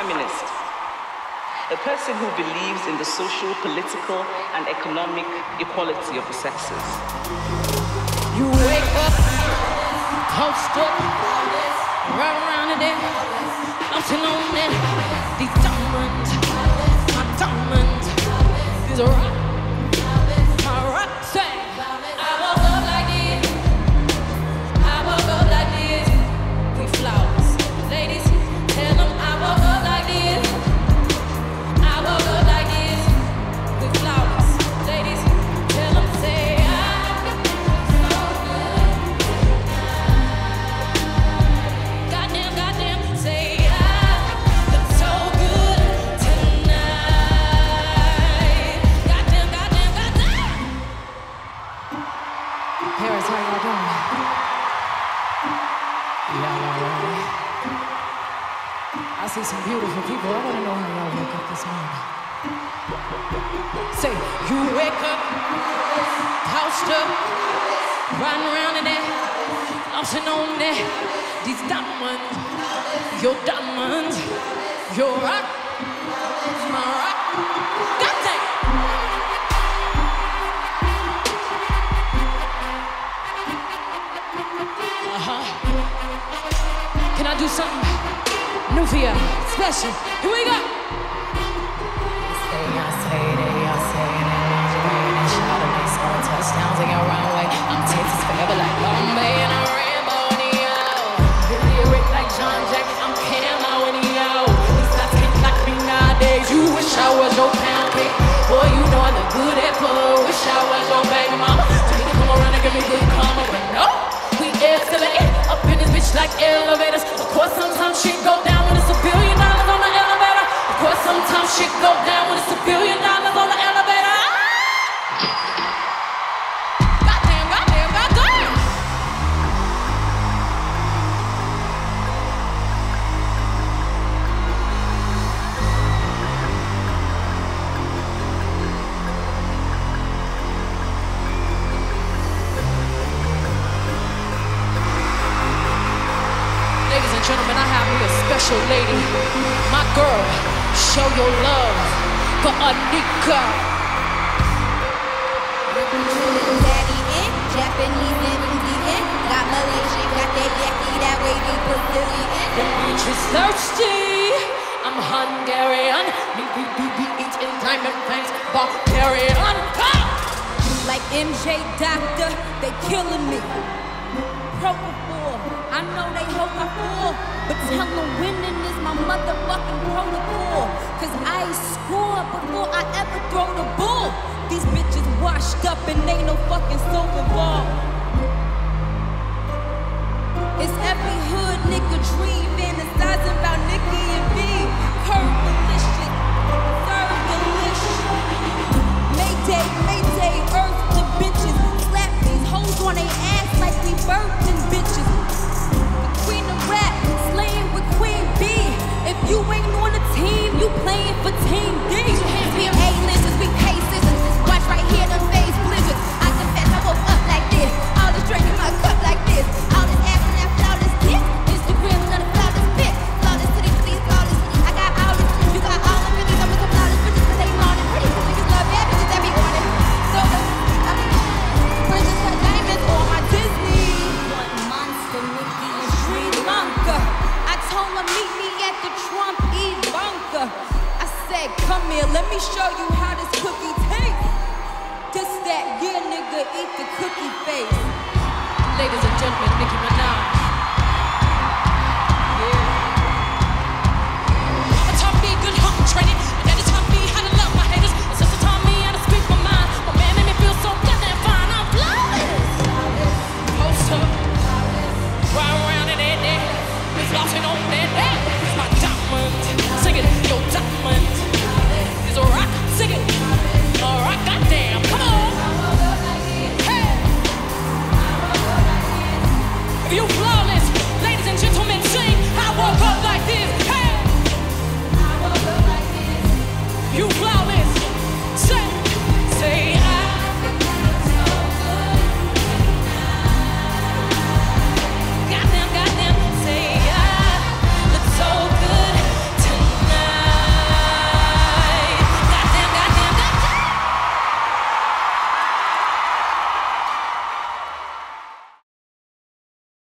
feminist. A person who believes in the social, political, and economic equality of the sexes. You wake up, toast up, right around bouncing on it. My these are I see some beautiful people. I want to know how y'all woke up this morning. Say, you wake up, housed up, riding around in there, bouncing on there. These diamonds, your diamonds, your rock, my rock. Goddamn! Uh-huh. Can I do something new for you? Special. Here we go. Touchdowns in your runway. I'm Texas forever like Bun B, and I'm Rambo. Billy Rick like John Jack, I'm Camo yo. These guys can't like me nowadays. You wish I was your pound gentlemen, I have me a special lady. My girl, show your love for Anika. Daddy in, Japanese and Indian. Got Malaysian, got that yaki, that wavy Brazilian. The beach is thirsty. I'm Hungarian. Me, me, me, me, eating diamond fangs. Barbarian. Like MJ Doctor, they killing me. Propofol, I know they hope I fall. But tell them winning is my motherfucking protocol. Cause I score before I ever throw the ball. These bitches washed up and ain't no fucking soap involved. It's every hood nigga dream here, let me show you how this cookie tastes. Just that, yeah, nigga, eat the cookie face. Ladies and gentlemen, Nicki Minaj.